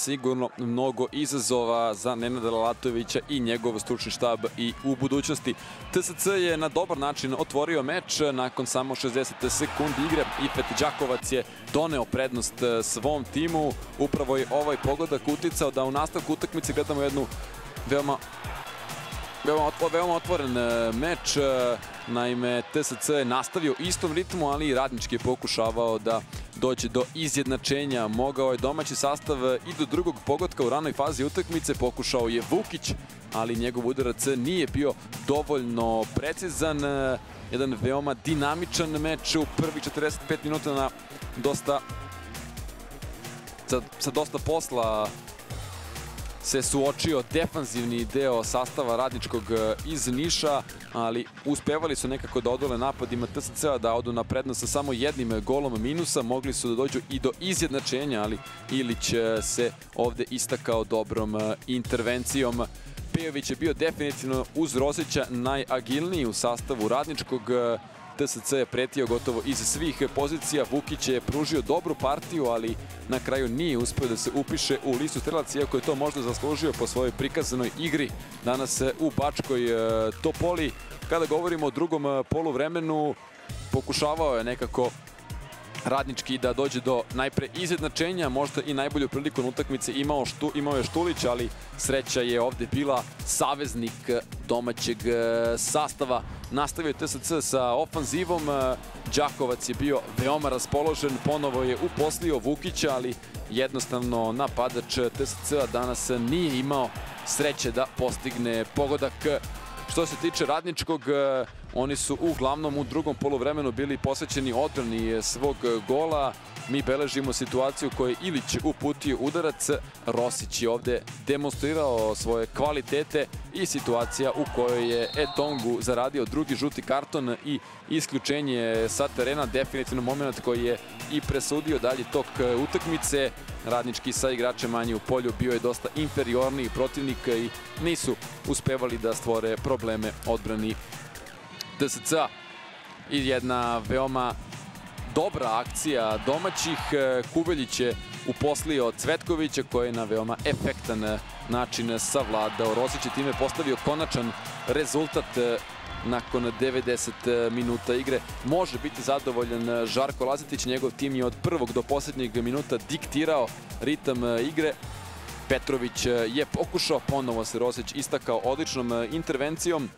sigurno mnogo izazova za Nenada Lalatovića i njegov stručni štab i u budućnosti. TSC je na dobar način otvorio meč nakon samo 60 sekundi igre. Ifet Đakovac je doneo prednost svom timu. Upravo je ovaj pogodak uticao da u nastavku utakmice gledamo jednu veoma Veoma, veoma otvoren e, meč, e, naime TSC je nastavio istom ritmu, ali i radnički je pokušavao da dođe do izjednačenja. Mogao je domaći sastav i do drugog pogotka u ranoj fazi utakmice, pokušao je Vukić, ali njegov udarac nije bio dovoljno precizan. E, jedan veoma dinamičan meč u prvih 45 minuta na dosta sa, sa dosta posla se suočio defanzivni deo sastava radničkog e, iz Niša, ali uspevali su nekako da odole napadima TSC-a, da odu na prednost sa samo jednim golom minusa. Mogli su da dođu i do izjednačenja, ali Ilić e, se ovde istakao dobrom e, intervencijom. Pejović je bio definitivno uz Rosića najagilniji u sastavu radničkog TSC je pretio gotovo iz svih pozicija. Vukić je pružio dobru partiju, ali na kraju nije uspio da se upiše u listu strelaca, iako je to možda zaslužio po svojoj prikazanoj igri danas u Bačkoj e, Topoli. Kada govorimo o drugom e, poluvremenu, pokušavao je nekako radnički da dođe do najpre izjednačenja, možda i najbolju priliku na utakmice imao, štu, imao je Štulić, ali sreća je ovde bila saveznik domaćeg e, sastava. Nastavio TSC sa ofanzivom, e, Đakovac je bio veoma raspoložen, ponovo je uposlio Vukića, ali jednostavno napadač TSC-a danas nije imao sreće da postigne pogodak. Što se tiče radničkog, e, oni su uglavnom u drugom polovremenu bili posvećeni odbrani svog gola. Mi beležimo situaciju koju Ilić uputio udarac. Rosić je ovde demonstrirao svoje kvalitete i situacija u kojoj je Etongu zaradio drugi žuti karton i isključenje sa terena. Definitivno moment koji je i presudio dalje tok utakmice. Radnički sa igračem manje u polju bio je dosta inferiorniji protivnik i nisu uspevali da stvore probleme odbrani DSC i jedna veoma dobra akcija domaćih. Kubeljić je uposlio Cvetkovića koji je na veoma efektan način savladao. Rosić je time postavio konačan rezultat nakon 90 minuta igre. Može biti zadovoljan Žarko Lazetić, njegov tim je od prvog do posljednjeg minuta diktirao ritam igre. Petrović je pokušao, ponovo se Rosić istakao odličnom intervencijom.